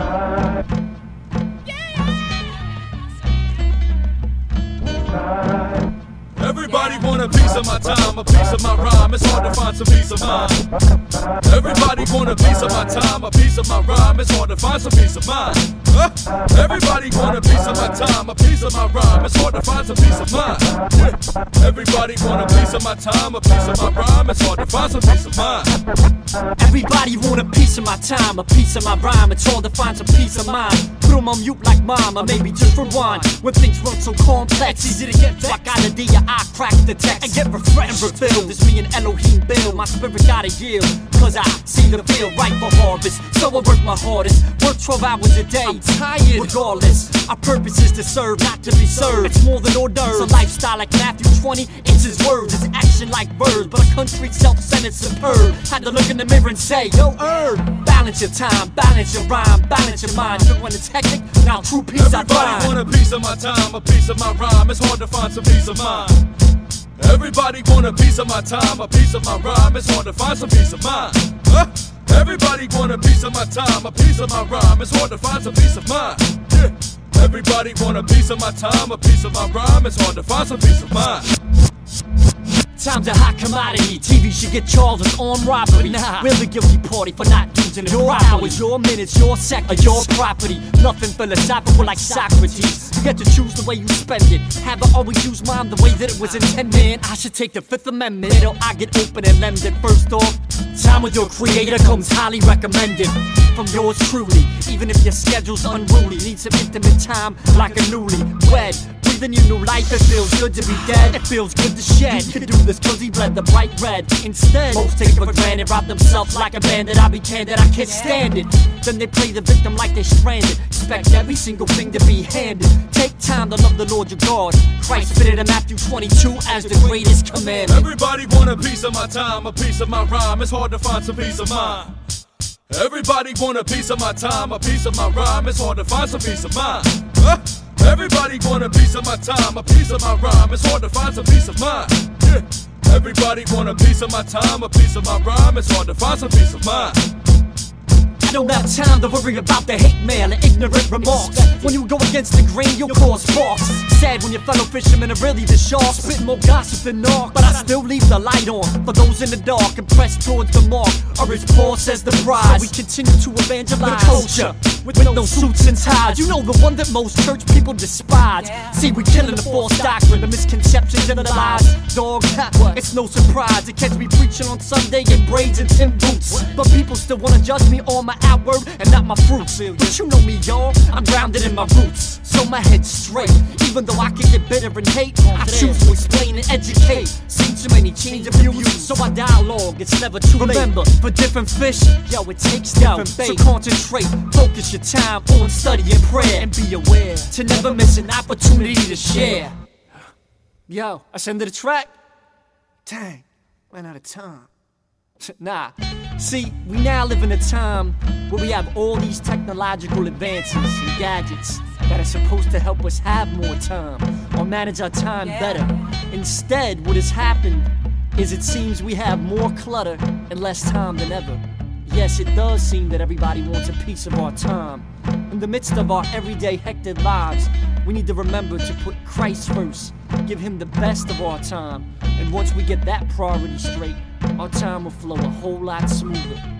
time. Everybody want a piece of my time, a piece of my rhyme. It's hard to find some peace of mind. Everybody want a piece of my time, a piece of my rhyme. It's hard to find some peace of mind. Huh? Everybody want a piece of my time, a piece of my rhyme. It's hard to find some peace of mind. Everybody want a piece of my time, a piece of my rhyme. It's hard to find some peace of mind. Everybody want a piece of my time, a piece of my rhyme. It's hard to find some peace of mind. Put 'em on mute like or maybe just rewind. When things run so complex, easy to get I got a idea, I crack the text and get refreshed and refilled. It's me and Elohim Bill. My spirit gotta yield, cause I see the field right for harvest. So I work my hardest, work 12 hours a day. I'm tired, regardless. Our purpose is to serve, not to be served. It's more than hors d'oeuvres. It's a lifestyle like Matthew 20. It's his words, it's action like verbs. But a country self-centered superb. Had to look in the mirror and say, Yo, herb. Balance your time, balance your rhyme, balance your mind. Even when it's hectic, now true peace I Everybody find. want a piece of my time, a piece of my rhyme. It's hard to find some peace of mind. Everybody want a piece of my time, a piece of my rhyme. It's hard to find some peace of mind. Huh? Everybody want a piece of my time, a piece of my rhyme. It's hard to find some peace of mind. Yeah. Everybody want a piece of my time, a piece of my rhyme. It's hard to find some peace of mind. Time's a hot commodity. TV should get charges on robbery. Nah, we're the guilty party for not using it Your hours, your minutes, your seconds, your property. Nothing philosophical like Socrates. You get to choose the way you spend it. Have I always used mine the way that it was intended? I should take the Fifth Amendment, or I get open and lended. First off, time with your creator comes highly recommended. From yours truly, even if your schedule's unruly. Need some intimate time like a newly wed. Breathing you new life, it feels good to be dead. It feels good to shed. You can do this cause he bled the bright red. Instead, most take it for granted, rob themselves like a bandit. I'll be candid, I can't stand it. Then they play the victim like they're stranded. Expect every single thing to be handed. Take time to love the Lord your God. Christ fitted in Matthew 22 as the greatest commandment. Everybody want a piece of my time, a piece of my rhyme. It's hard to find some peace of mind. Everybody want a piece of my time, a piece of my rhyme. It's hard to find some peace of mind. Huh? Everybody want a piece of my time, a piece of my rhyme. It's hard to find some peace of mind. Yeah. Everybody want a piece of my time, a piece of my rhyme. It's hard to find some peace of mind. Don't have time to worry about the hate mail and ignorant remarks. When you go against the grain, you'll cause sparks. Sad when your fellow fishermen are really the sharks. Spitting more gossip than narc, but I still leave the light on for those in the dark and press towards the mark. Or as Paul says, the prize. So we continue to evangelize the culture with no suits and ties. You know the one that most church people despise. See, we're killing the false doctrine, the misconceptions and the lies. Dog, it's no surprise. It catch me preaching on Sunday in braids and boots. But people still wanna judge me on my outward and not my fruits. But you know me, y'all. I'm grounded in my roots, so my head's straight. Even though I can get bitter and hate, I choose to explain and educate. Seen too many change of views, so I dialogue. It's never too late. Remember, for different fish, yo, it takes different bait. So concentrate, focus your time on study and prayer, and be aware to never miss an opportunity to share. Yo, I send it a track. Dang, ran out of time. Nah. See, we now live in a time where we have all these technological advances and gadgets that are supposed to help us have more time or manage our time better. Instead, what has happened is it seems we have more clutter and less time than ever. Yes, it does seem that everybody wants a piece of our time. In the midst of our everyday hectic lives, we need to remember to put Christ first, give Him the best of our time. And once we get that priority straight, our time will flow a whole lot smoother.